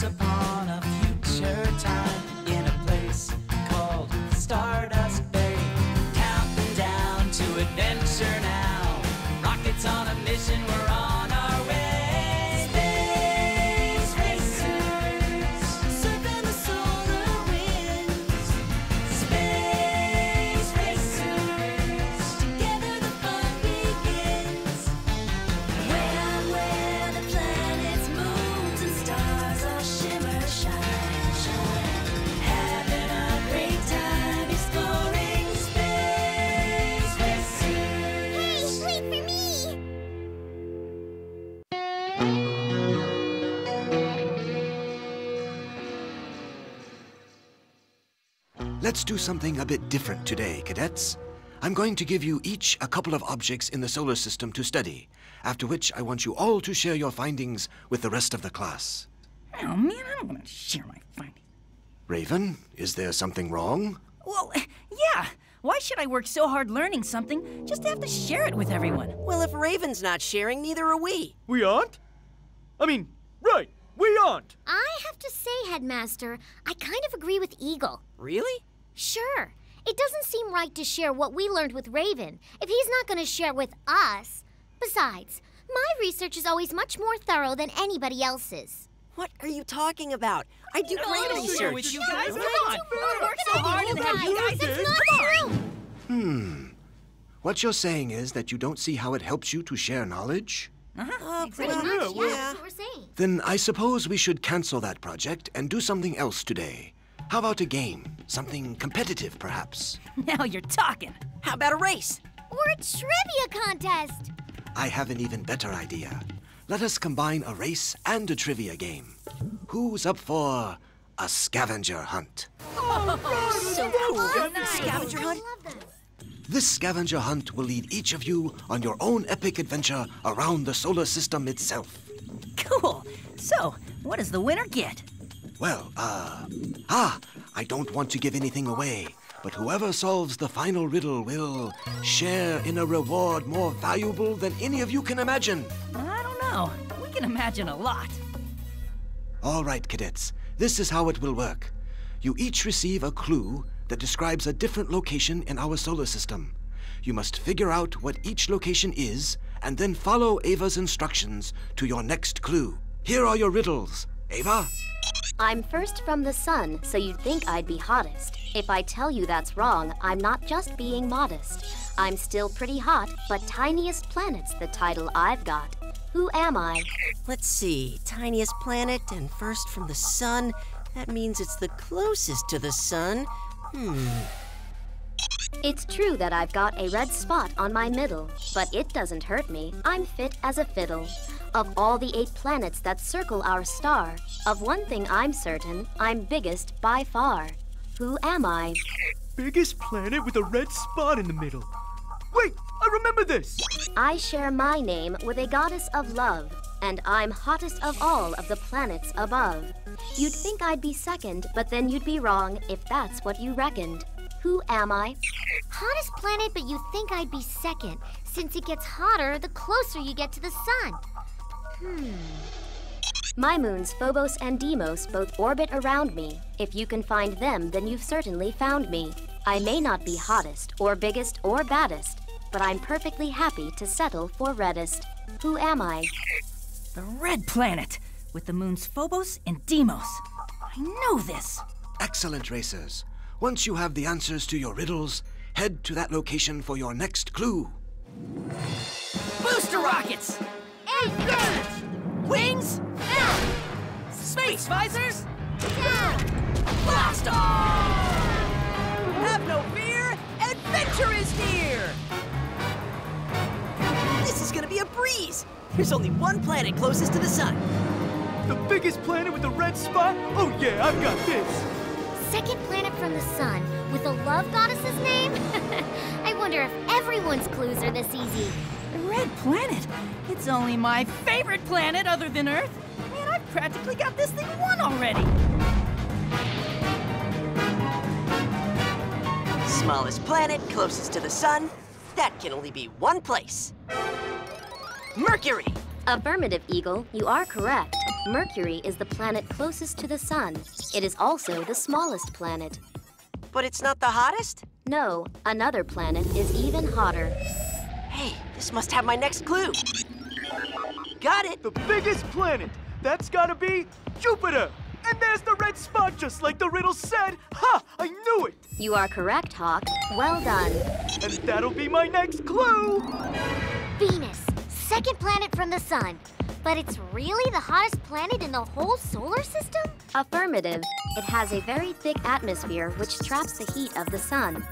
Upon a future time, in a place called Stardust Bay, counting down to adventure now. Let's do something a bit different today, cadets. I'm going to give you each a couple of objects in the solar system to study, after which I want you all to share your findings with the rest of the class. Oh man, I don't want to share my findings. Raven, is there something wrong? Well, yeah. Why should I work so hard learning something just to have to share it with everyone? Well, if Raven's not sharing, neither are we. We aren't? I mean, right, we aren't. I have to say, Headmaster, I kind of agree with Eagle. Really? Sure. It doesn't seem right to share what we learned with Raven if he's not going to share with us. Besides, my research is always much more thorough than anybody else's. What are you talking about? I do great research. with you guys. Come Come on, on. I work so hard and have you guys. That's not true. Hmm. What you're saying is that you don't see how it helps you to share knowledge? Uh, Pretty well, much, yeah, yeah. that's what we're saying. Then I suppose we should cancel that project and do something else today. How about a game? Something competitive, perhaps? Now you're talking. How about a race? Or a trivia contest. I have an even better idea. Let us combine a race and a trivia game. Who's up for a scavenger hunt? So cool. Oh, nice. Scavenger hunt? This scavenger hunt will lead each of you on your own epic adventure around the solar system itself. Cool. So, what does the winner get? Well, uh. Ah, I don't want to give anything away, but whoever solves the final riddle will share in a reward more valuable than any of you can imagine. I don't know. We can imagine a lot. All right, cadets, this is how it will work. You each receive a clue that describes a different location in our solar system. You must figure out what each location is and then follow Ava's instructions to your next clue. Here are your riddles. Ava? I'm first from the sun, so you'd think I'd be hottest. If I tell you that's wrong, I'm not just being modest. I'm still pretty hot, but tiniest planet's the title I've got. Who am I? Let's see. Tiniest planet and first from the sun. That means it's the closest to the sun. Hmm. It's true that I've got a red spot on my middle, but it doesn't hurt me. I'm fit as a fiddle. Of all the eight planets that circle our star, of one thing I'm certain, I'm biggest by far. Who am I? Biggest planet with a red spot in the middle. Wait, I remember this. I share my name with a goddess of love, and I'm hottest of all of the planets above. You'd think I'd be second, but then you'd be wrong if that's what you reckoned. Who am I? Hottest planet, but you think I'd be second. Since it gets hotter, the closer you get to the sun. Hmm. My moons Phobos and Deimos both orbit around me. If you can find them, then you've certainly found me. I may not be hottest, or biggest, or baddest, but I'm perfectly happy to settle for reddest. Who am I? The red planet with the moons Phobos and Deimos. I know this. Excellent, racers. Once you have the answers to your riddles, head to that location for your next clue. Booster rockets! Wings! Space visors! Blast off! Have no fear! Adventure is here! This is gonna be a breeze! There's only one planet closest to the sun. The biggest planet with a red spot? Oh yeah, I've got this. Second planet from the sun with a love goddess's name? I wonder if everyone's clues are this easy. The red planet? It's only my favorite planet other than Earth. Man, I've practically got this thing won already. Smallest planet closest to the sun. That can only be one place. Mercury! Affirmative, Eagle. You are correct. Mercury is the planet closest to the sun. It is also the smallest planet. But it's not the hottest? No, another planet is even hotter. Hey, this must have my next clue. Got it! The biggest planet! That's gotta be Jupiter! And there's the red spot, just like the riddle said! Ha! I knew it! You are correct, Hawk. Well done. And that'll be my next clue! Venus, second planet from the sun. But it's really the hottest planet in the whole solar system? Affirmative. It has a very thick atmosphere which traps the heat of the sun.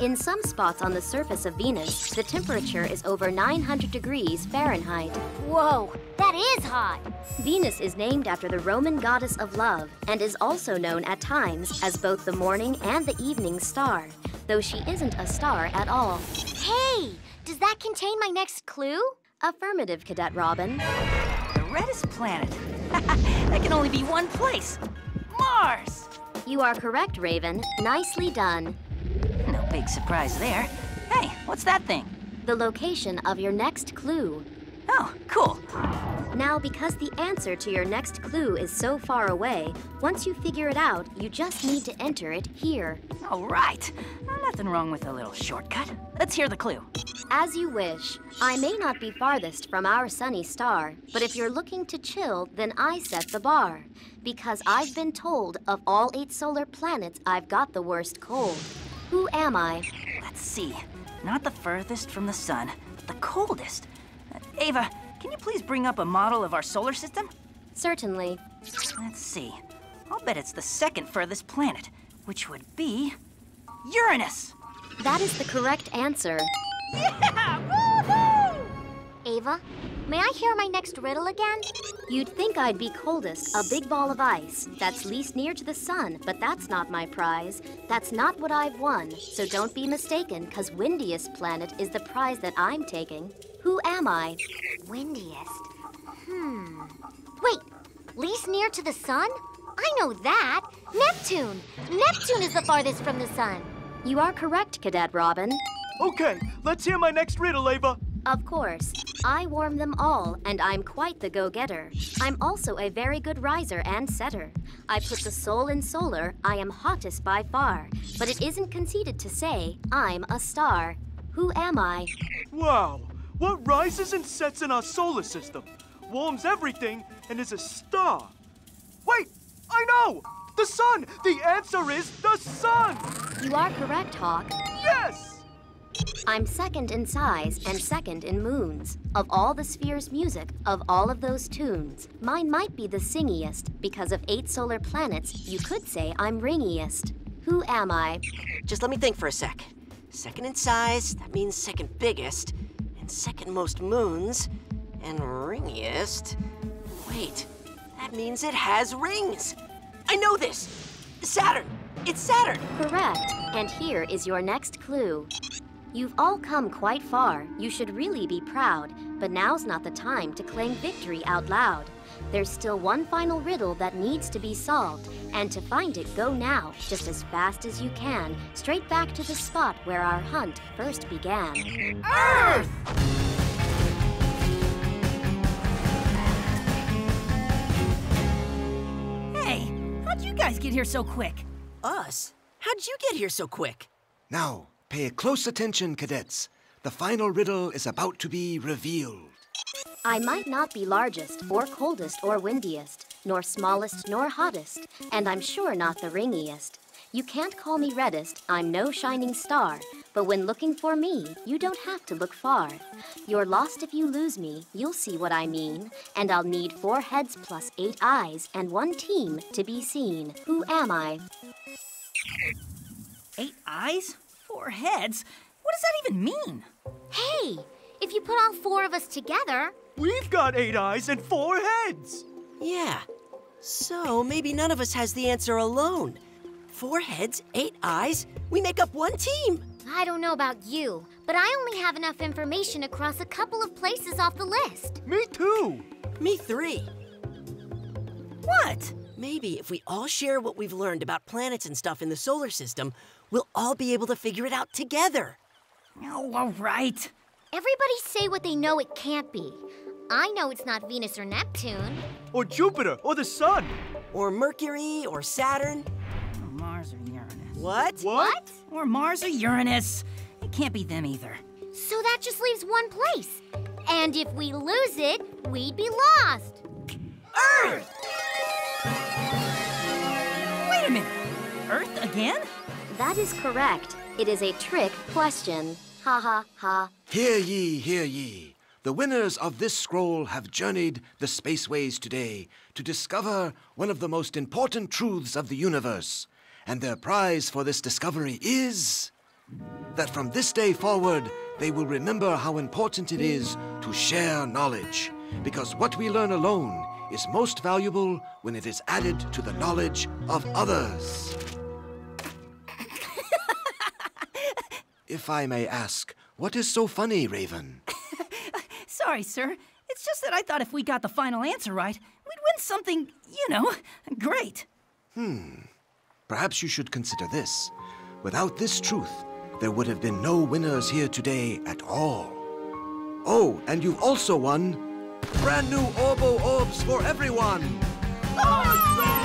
In some spots on the surface of Venus, the temperature is over 900 degrees Fahrenheit. Whoa, that is hot. Venus is named after the Roman goddess of love and is also known at times as both the morning and the evening star, though she isn't a star at all. Hey, does that contain my next clue? Affirmative, Cadet Robyn. Reddest planet. that can only be one place Mars! You are correct, Raven. Nicely done. No big surprise there. Hey, what's that thing? The location of your next clue. Oh, cool. Now, because the answer to your next clue is so far away, once you figure it out, you just need to enter it here. All right. Nothing wrong with a little shortcut. Let's hear the clue. As you wish. I may not be farthest from our sunny star, but if you're looking to chill, then I set the bar. Because I've been told of all eight solar planets, I've got the worst cold. Who am I? Let's see. Not the furthest from the sun, but the coldest. Uh, Ava, can you please bring up a model of our solar system? Certainly. Let's see. I'll bet it's the second furthest planet, which would be Uranus. That is the correct answer. Yeah! Woohoo! Ava, may I hear my next riddle again? You'd think I'd be coldest, a big ball of ice. That's least near to the sun, but that's not my prize. That's not what I've won. So don't be mistaken, cause windiest planet is the prize that I'm taking. Who am I? Windiest. Hmm. Wait, least near to the sun? I know that. Neptune. Neptune is the farthest from the sun. You are correct, Cadet Robyn. Okay, let's hear my next riddle, Ava. Of course. I warm them all, and I'm quite the go getter. I'm also a very good riser and setter. I put the soul in solar, I am hottest by far. But it isn't conceited to say I'm a star. Who am I? Wow, what rises and sets in our solar system, warms everything, and is a star? Wait, I know! The sun! The answer is the sun! You are correct, Hawk. Yes! I'm second in size and second in moons. Of all the sphere's music, of all of those tunes, mine might be the singiest. Because of eight solar planets, you could say I'm ringiest. Who am I? Just let me think for a sec. Second in size, that means second biggest, and second most moons, and ringiest. Wait, that means it has rings. I know this. Saturn. It's Saturn. Correct. And here is your next clue. You've all come quite far. You should really be proud. But now's not the time to claim victory out loud. There's still one final riddle that needs to be solved. And to find it, go now, just as fast as you can, straight back to the spot where our hunt first began. Earth! Hey, how'd you guys get here so quick? Us? How'd you get here so quick? Now, pay close attention, cadets. The final riddle is about to be revealed. I might not be largest, or coldest, or windiest, nor smallest, nor hottest, and I'm sure not the ringiest. You can't call me reddest, I'm no shining star, but when looking for me, you don't have to look far. You're lost if you lose me, you'll see what I mean, and I'll need four heads plus eight eyes and one team to be seen. Who am I? Eight eyes? Four heads? What does that even mean? Hey, if you put all four of us together, We've got eight eyes and four heads! Yeah. So maybe none of us has the answer alone. Four heads, eight eyes, we make up one team. I don't know about you, but I only have enough information across a couple of places off the list. Me too! Me three. What? Maybe if we all share what we've learned about planets and stuff in the solar system, we'll all be able to figure it out together. Oh, all right. Everybody say what they know it can't be. I know it's not Venus or Neptune. Or Jupiter, or the sun. Or Mercury, or Saturn. Or Mars or Uranus. What? What? Or Mars or Uranus. It can't be them either. So that just leaves one place. And if we lose it, we'd be lost. Earth! Wait a minute. Earth again? That is correct. It is a trick question. Ha ha ha. Hear ye, hear ye. The winners of this scroll have journeyed the spaceways today to discover one of the most important truths of the universe. And their prize for this discovery is that from this day forward, they will remember how important it is to share knowledge. Because what we learn alone is most valuable when it is added to the knowledge of others. If I may ask, what is so funny, Raven? Sorry, sir. It's just that I thought if we got the final answer right, we'd win something, you know, great. Hmm. Perhaps you should consider this. Without this truth, there would have been no winners here today at all. Oh, and you've also won brand new Orbo Orbs for everyone! Oh!